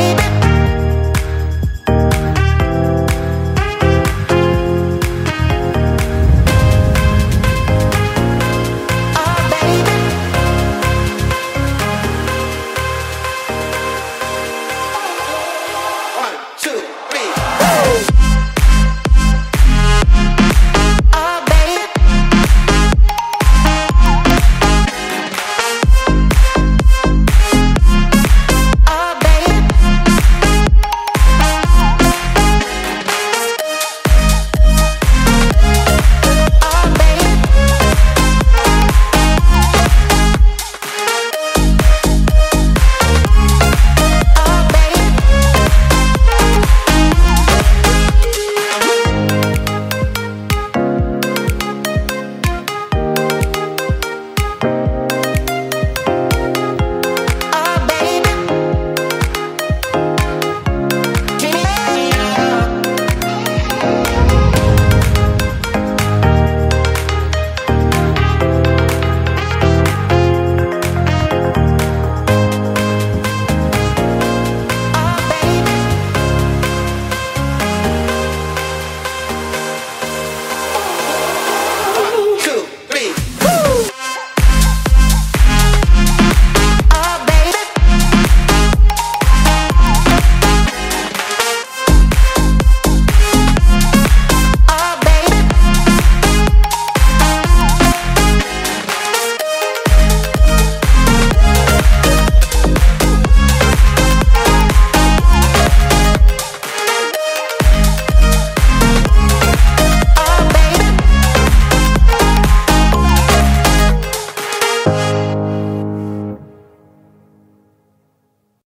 baby.